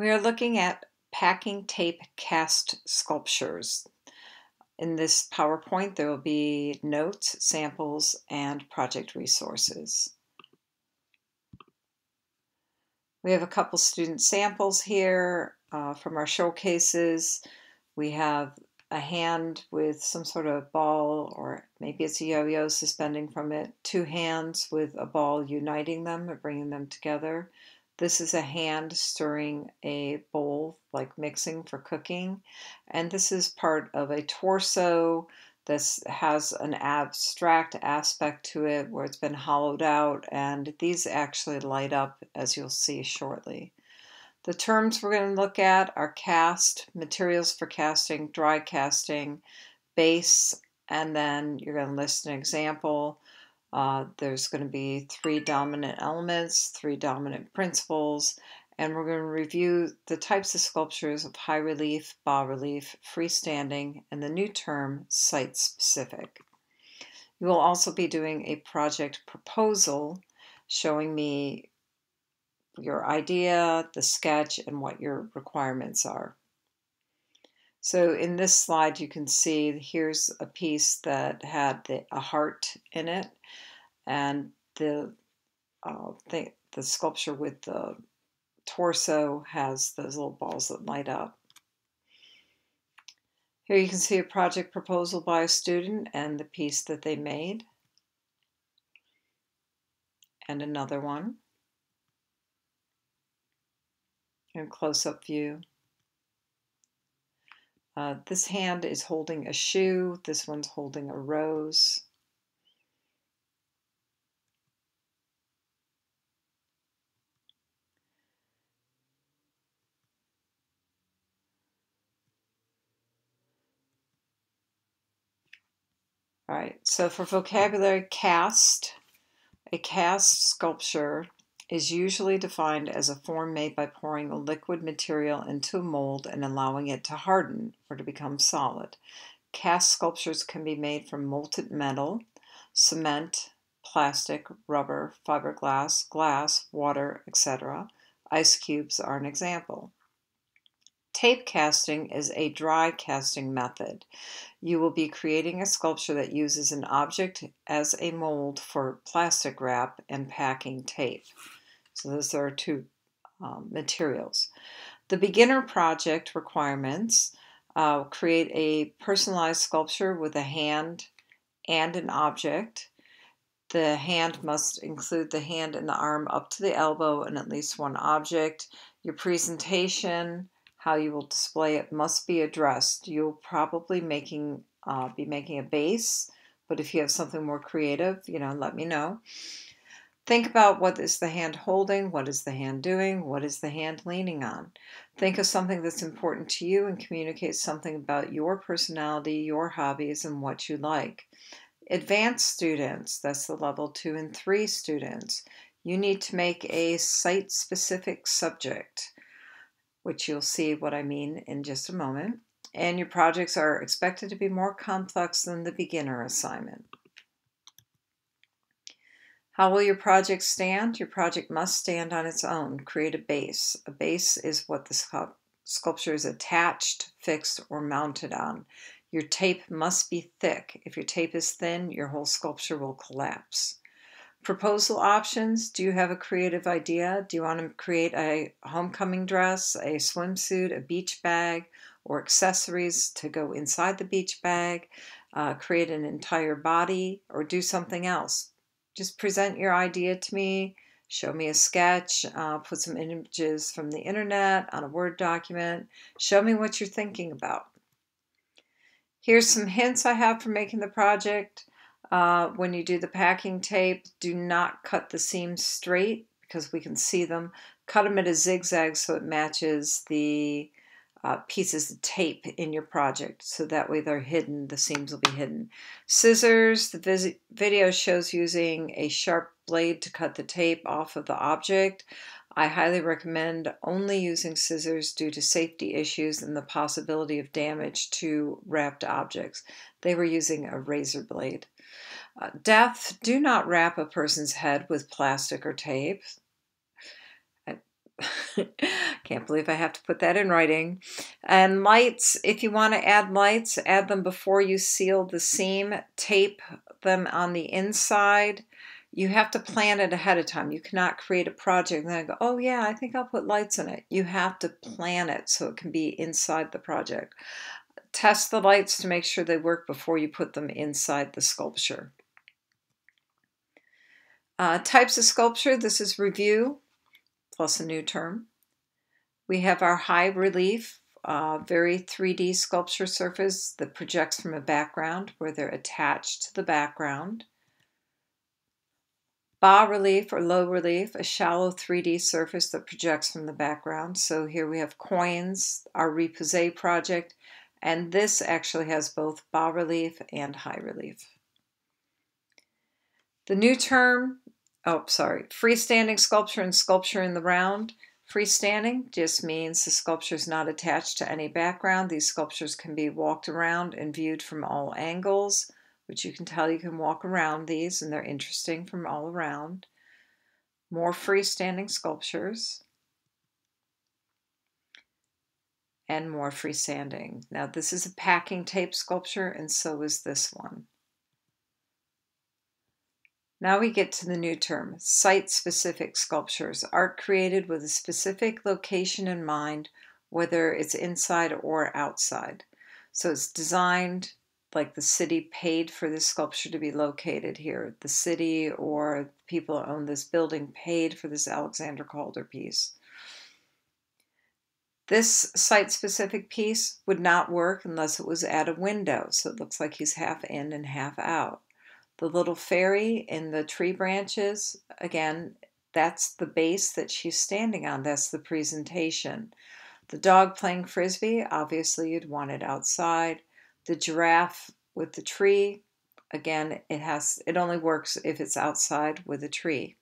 We are looking at packing tape cast sculptures. In this PowerPoint, there will be notes, samples, and project resources. We have a couple student samples here uh, from our showcases. We have a hand with some sort of ball, or maybe it's a yo-yo suspending from it, two hands with a ball uniting them or bringing them together. This is a hand stirring a bowl, like mixing for cooking. And this is part of a torso. This has an abstract aspect to it where it's been hollowed out, and these actually light up as you'll see shortly. The terms we're going to look at are cast, materials for casting, dry casting, base, and then you're going to list an example. Uh, there's going to be three dominant elements, three dominant principles, and we're going to review the types of sculptures of high relief, bas relief, freestanding, and the new term site specific. You will also be doing a project proposal showing me your idea, the sketch, and what your requirements are. So in this slide you can see here's a piece that had the, a heart in it and the uh, the, the sculpture with the torso has those little balls that light up. Here you can see a project proposal by a student and the piece that they made. And another one. In close-up view. Uh, this hand is holding a shoe, this one's holding a rose. All right, so for vocabulary cast, a cast sculpture is usually defined as a form made by pouring a liquid material into a mold and allowing it to harden or to become solid. Cast sculptures can be made from molten metal, cement, plastic, rubber, fiberglass, glass, water, etc. Ice cubes are an example. Tape casting is a dry casting method. You will be creating a sculpture that uses an object as a mold for plastic wrap and packing tape. So those are two um, materials. The beginner project requirements uh, create a personalized sculpture with a hand and an object. The hand must include the hand and the arm up to the elbow and at least one object. Your presentation, how you will display it must be addressed. You'll probably making uh, be making a base, but if you have something more creative, you know, let me know. Think about what is the hand holding, what is the hand doing, what is the hand leaning on. Think of something that's important to you and communicate something about your personality, your hobbies, and what you like. Advanced students, that's the level two and three students, you need to make a site specific subject which you'll see what I mean in just a moment. And your projects are expected to be more complex than the beginner assignment. How will your project stand? Your project must stand on its own. Create a base. A base is what the sculpture is attached, fixed, or mounted on. Your tape must be thick. If your tape is thin, your whole sculpture will collapse. Proposal options. Do you have a creative idea? Do you want to create a homecoming dress, a swimsuit, a beach bag, or accessories to go inside the beach bag? Uh, create an entire body or do something else. Just present your idea to me. Show me a sketch, uh, put some images from the internet on a Word document. Show me what you're thinking about. Here's some hints I have for making the project. Uh, when you do the packing tape, do not cut the seams straight because we can see them. Cut them at a zigzag so it matches the uh, pieces of tape in your project. So that way they're hidden, the seams will be hidden. Scissors, the video shows using a sharp blade to cut the tape off of the object. I highly recommend only using scissors due to safety issues and the possibility of damage to wrapped objects. They were using a razor blade. Uh, death, do not wrap a person's head with plastic or tape. Can't believe I have to put that in writing. And lights, if you want to add lights, add them before you seal the seam. Tape them on the inside. You have to plan it ahead of time. You cannot create a project and then go, oh yeah, I think I'll put lights in it. You have to plan it so it can be inside the project. Test the lights to make sure they work before you put them inside the sculpture. Uh, types of sculpture, this is review plus a new term. We have our high relief, uh, very 3D sculpture surface that projects from a background where they're attached to the background. Bas relief or low relief, a shallow 3D surface that projects from the background. So here we have coins, our repoussé project, and this actually has both bas relief and high relief. The new term, oh, sorry, freestanding sculpture and sculpture in the round. Freestanding just means the sculpture is not attached to any background. These sculptures can be walked around and viewed from all angles, which you can tell you can walk around these and they're interesting from all around. More freestanding sculptures. and more freestanding. Now this is a packing tape sculpture and so is this one. Now we get to the new term, site-specific sculptures, art created with a specific location in mind, whether it's inside or outside. So it's designed like the city paid for this sculpture to be located here. The city or people who own this building paid for this Alexander Calder piece. This site-specific piece would not work unless it was at a window, so it looks like he's half in and half out. The little fairy in the tree branches, again, that's the base that she's standing on. That's the presentation. The dog playing frisbee, obviously you'd want it outside. The giraffe with the tree, again, it has it only works if it's outside with a tree.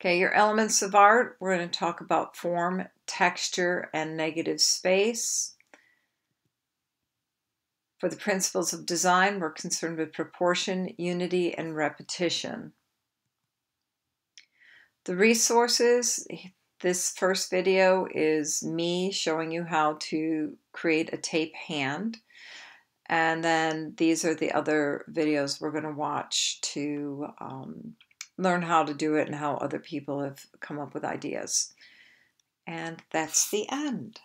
Okay, your elements of art, we're going to talk about form, texture, and negative space. For the principles of design, we're concerned with proportion, unity, and repetition. The resources, this first video is me showing you how to create a tape hand. And then these are the other videos we're going to watch to um, learn how to do it and how other people have come up with ideas. And that's the end.